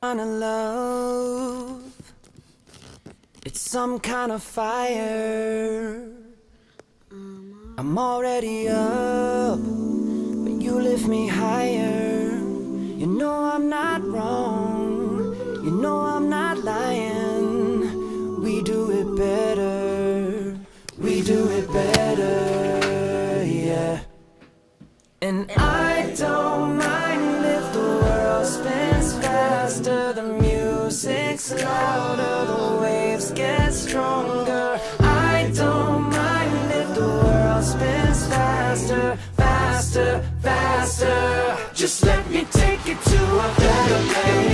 kind of love. It's some kind of fire. I'm already up, but you lift me higher. You know I'm not wrong. You know I'm not lying. We do it better. We do it better, yeah. And I the music's louder, the waves get stronger. I don't mind if the world spins faster, faster, faster. Just let me take you to a better place.